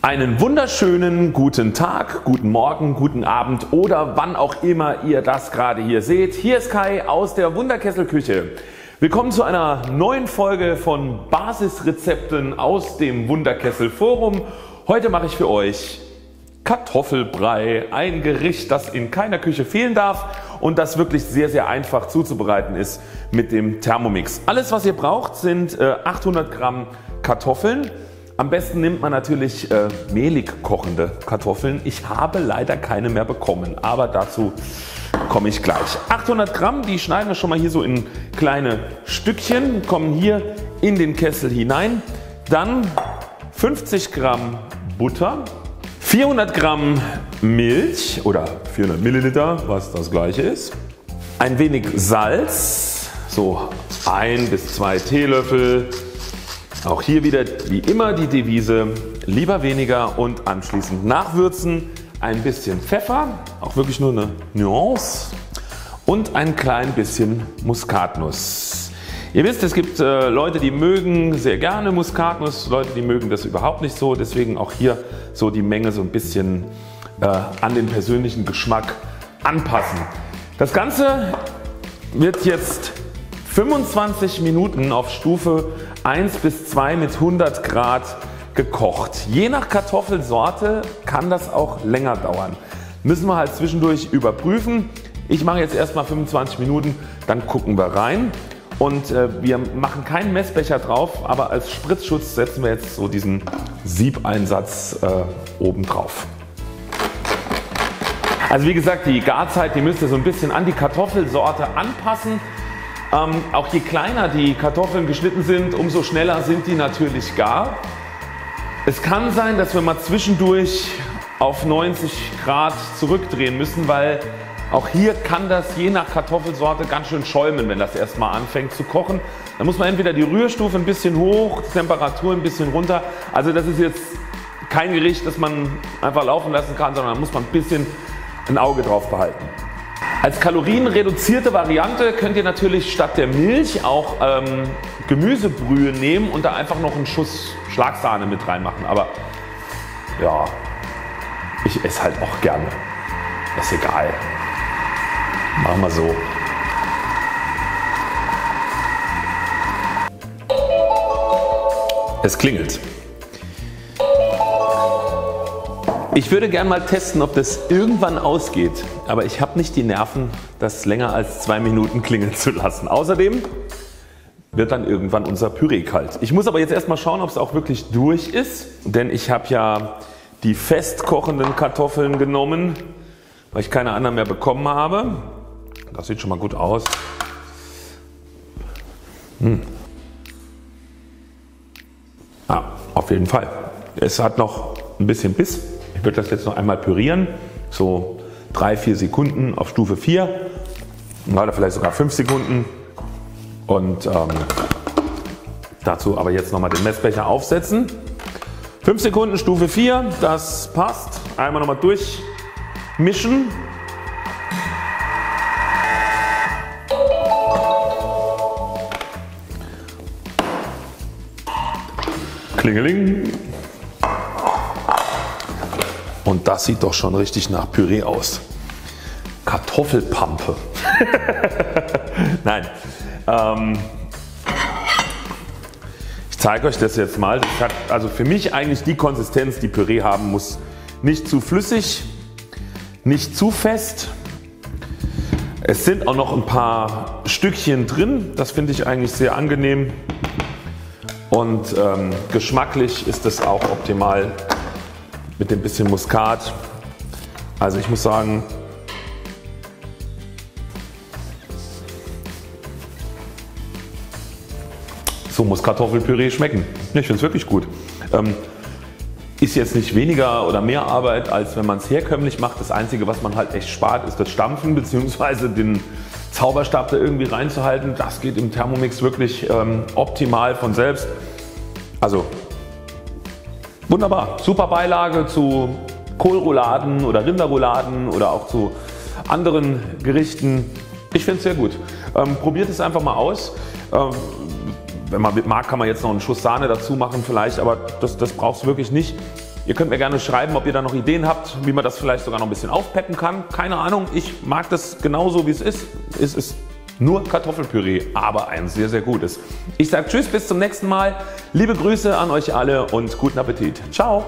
Einen wunderschönen guten Tag, guten Morgen, guten Abend oder wann auch immer ihr das gerade hier seht. Hier ist Kai aus der Wunderkesselküche. Willkommen zu einer neuen Folge von Basisrezepten aus dem Wunderkessel Forum. Heute mache ich für euch Kartoffelbrei, ein Gericht das in keiner Küche fehlen darf und das wirklich sehr sehr einfach zuzubereiten ist mit dem Thermomix. Alles was ihr braucht sind 800 äh, Gramm Kartoffeln, am besten nimmt man natürlich äh, mehlig kochende Kartoffeln. Ich habe leider keine mehr bekommen, aber dazu komme ich gleich. 800 Gramm, die schneiden wir schon mal hier so in kleine Stückchen, kommen hier in den Kessel hinein. Dann 50 Gramm Butter, 400 Gramm Milch oder 400 Milliliter, was das gleiche ist. Ein wenig Salz, so ein bis zwei Teelöffel auch hier wieder wie immer die Devise lieber weniger und anschließend nachwürzen. Ein bisschen Pfeffer, auch wirklich nur eine Nuance und ein klein bisschen Muskatnuss. Ihr wisst es gibt äh, Leute die mögen sehr gerne Muskatnuss, Leute die mögen das überhaupt nicht so. Deswegen auch hier so die Menge so ein bisschen äh, an den persönlichen Geschmack anpassen. Das Ganze wird jetzt 25 Minuten auf Stufe 1 bis 2 mit 100 Grad gekocht. Je nach Kartoffelsorte kann das auch länger dauern. Müssen wir halt zwischendurch überprüfen. Ich mache jetzt erstmal 25 Minuten, dann gucken wir rein. Und äh, wir machen keinen Messbecher drauf, aber als Spritzschutz setzen wir jetzt so diesen Siebeinsatz äh, oben drauf. Also wie gesagt die Garzeit die müsst ihr so ein bisschen an die Kartoffelsorte anpassen. Ähm, auch je kleiner die Kartoffeln geschnitten sind, umso schneller sind die natürlich gar. Es kann sein, dass wir mal zwischendurch auf 90 Grad zurückdrehen müssen, weil auch hier kann das je nach Kartoffelsorte ganz schön schäumen, wenn das erstmal anfängt zu kochen. Dann muss man entweder die Rührstufe ein bisschen hoch, Temperatur ein bisschen runter. Also das ist jetzt kein Gericht, das man einfach laufen lassen kann, sondern da muss man ein bisschen ein Auge drauf behalten. Als kalorienreduzierte Variante könnt ihr natürlich statt der Milch auch ähm, Gemüsebrühe nehmen und da einfach noch einen Schuss Schlagsahne mit reinmachen. Aber ja, ich esse halt auch gerne. Ist egal. Machen wir so. Es klingelt. Ich würde gern mal testen ob das irgendwann ausgeht, aber ich habe nicht die Nerven das länger als zwei Minuten klingeln zu lassen. Außerdem wird dann irgendwann unser Püree kalt. Ich muss aber jetzt erstmal schauen ob es auch wirklich durch ist, denn ich habe ja die fest kochenden Kartoffeln genommen, weil ich keine anderen mehr bekommen habe. Das sieht schon mal gut aus. Hm. Ah, auf jeden Fall. Es hat noch ein bisschen Biss. Ich würde das jetzt noch einmal pürieren, so 3-4 Sekunden auf Stufe 4 oder vielleicht sogar 5 Sekunden und ähm, dazu aber jetzt nochmal den Messbecher aufsetzen. 5 Sekunden Stufe 4, das passt. Einmal nochmal durchmischen. Klingeling. Und das sieht doch schon richtig nach Püree aus. Kartoffelpampe. Nein. Ähm, ich zeige euch das jetzt mal. Das hat also für mich eigentlich die Konsistenz die Püree haben muss. Nicht zu flüssig, nicht zu fest. Es sind auch noch ein paar Stückchen drin. Das finde ich eigentlich sehr angenehm. Und ähm, geschmacklich ist das auch optimal mit dem bisschen Muskat. Also ich muss sagen, so muss Kartoffelpüree schmecken. Ich finde es wirklich gut. Ähm, ist jetzt nicht weniger oder mehr Arbeit als wenn man es herkömmlich macht. Das einzige was man halt echt spart ist das Stampfen bzw. den Zauberstab da irgendwie reinzuhalten. Das geht im Thermomix wirklich ähm, optimal von selbst. Also Wunderbar, super Beilage zu Kohlrouladen oder Rinderrouladen oder auch zu anderen Gerichten. Ich finde es sehr gut. Ähm, probiert es einfach mal aus. Ähm, wenn man mag kann man jetzt noch einen Schuss Sahne dazu machen vielleicht, aber das, das braucht es wirklich nicht. Ihr könnt mir gerne schreiben, ob ihr da noch Ideen habt, wie man das vielleicht sogar noch ein bisschen aufpeppen kann. Keine Ahnung, ich mag das genauso wie es ist. Es ist nur Kartoffelpüree, aber ein sehr, sehr gutes. Ich sage Tschüss, bis zum nächsten Mal. Liebe Grüße an euch alle und guten Appetit. Ciao.